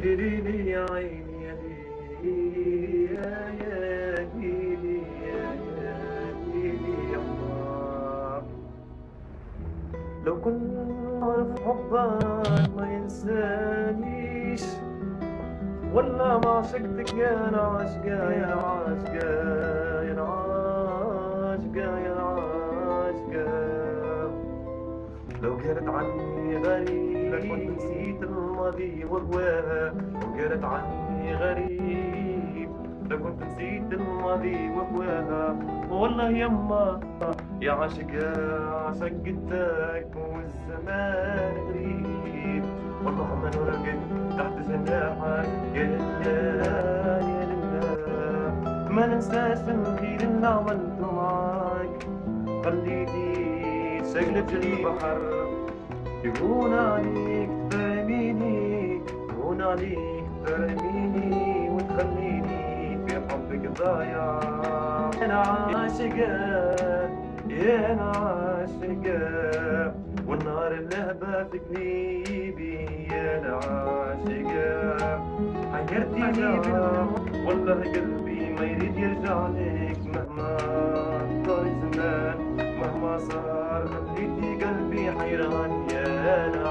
ليلي يا عيني يا يا لو كنت أعرف حبك ما ينسانيش ولا ما عشقتك يا أنا عاشقة يا عاشقة لو كانت عني غريب لكنت نسيت الماضي وهواها لو كانت عني غريب لكنت نسيت الماضي وهواها والله يما يا عاشقة عشقتك والزمان غريب. والله ما نرقد تحت جناحك يا لله يا لله ما ننساش الخير اللي عملته معاك. خليتي شغلة البحر يهون عليك ترميني يهون عليك ترميني وتخليني في حبك ضايع أنا عاشقة يا أنا عاشقة والنار اللهبة في قلبي يا أنا عاشقة حيرتيني والله قلبي ما يريد يرجع لك مهما طال زمان مهما صار. خليتي قلبي حيران يا أنا